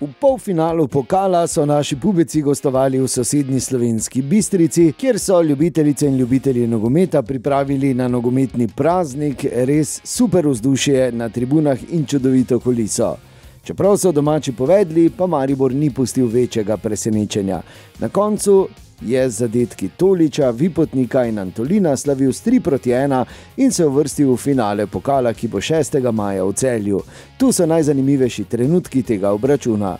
V polfinalu pokala so naši pubici gostovali v sosednji slovenski Bistrici, kjer so ljubitelice in ljubitelji nogometa pripravili na nogometni praznik res super vzdušje na tribunah in čudovito kuliso. Čeprav so domači povedali, pa Maribor ni pustil večjega presenečenja. Na koncu je z zadetki Toliča, Vipotnika in Antolina slavil s 3 proti 1 in se uvrstil v finale pokala, ki bo 6. maja v celju. Tu so najzanimivejši trenutki tega obračuna.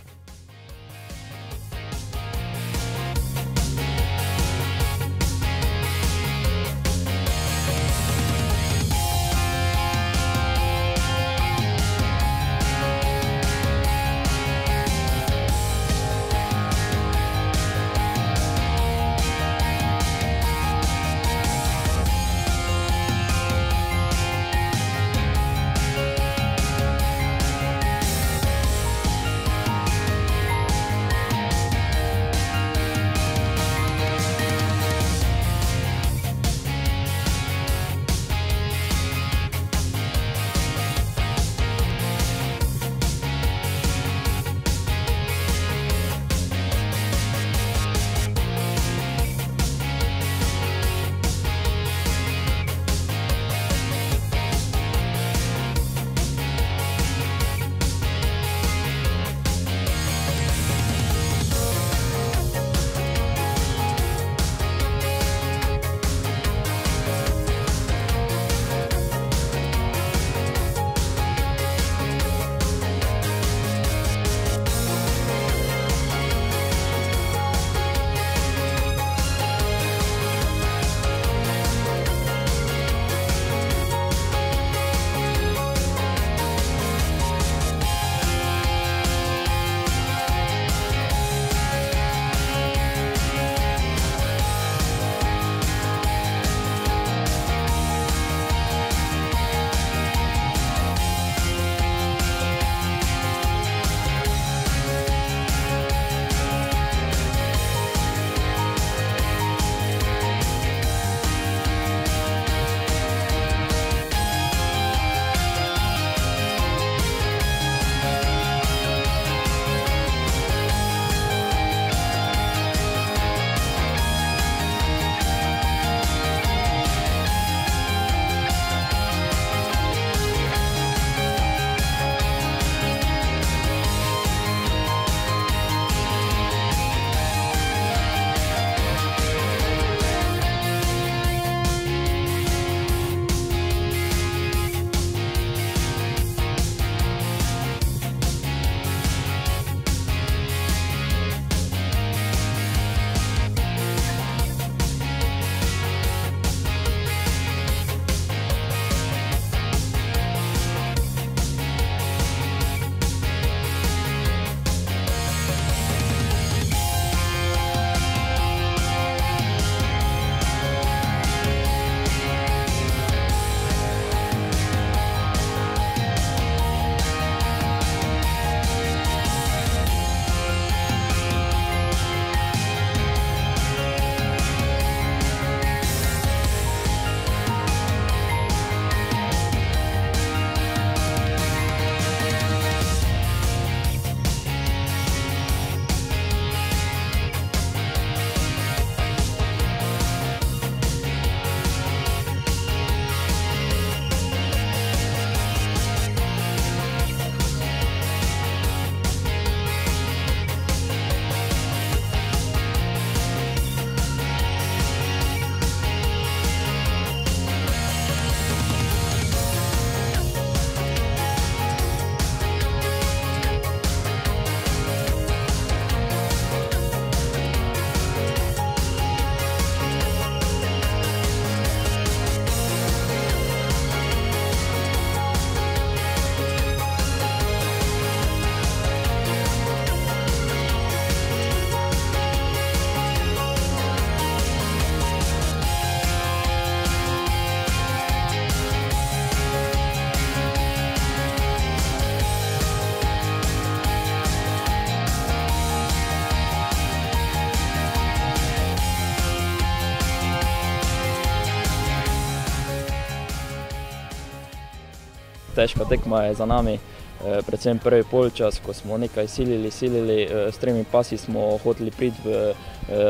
Težka tekma je za nami. Predvsem prvi polčas, ko smo nekaj silili, silili, s tremi pasi smo hoteli priti v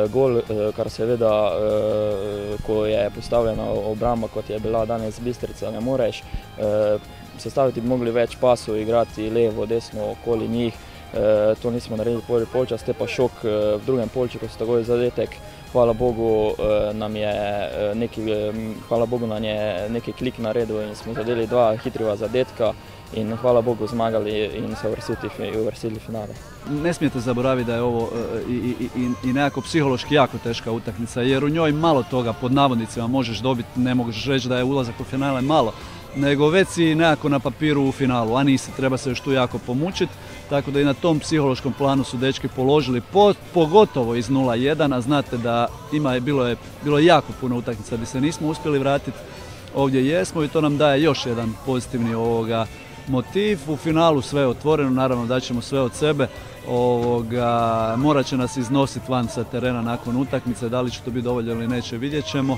gol, kar seveda, ko je postavljena obramba, kot je bila danes Bistrica, ne moreš. Sestaviti bi mogli več pasov, igrati levo, desno, okoli njih. To nismo naredili prvi polčas, te pa šok v drugem polču, ko so takoj zadetek. Hvala Bogu nam je neki, hvala Bogu nam je neki klik naredil in smo zadeli dva hitriva zadetka in hvala Bogu zmagali in se uvrstili v finale. Ne smijete zaboraviti da je ovo i, i, i, i nekako psihološki jako teška utakmica jer u njoj malo toga pod navodnicima možeš dobiti, ne možeš reći da je ulazak u finale malo, nego već si nekako na papiru u finalu, a nisi, treba se još tu jako pomučiti, tako da i na tom psihološkom planu su dečki položili, po, pogotovo iz 0-1, a znate da ima je, bilo je bilo jako puno utakmica gdje se nismo uspjeli vratiti, ovdje jesmo i to nam daje još jedan pozitivni ovoga motiv. U finalu sve je otvoreno, naravno da ćemo sve od sebe. Ovoga, morat će nas iznositi van sa terena nakon utakmice, da li će to biti dovoljno ili neće, vidjet ćemo.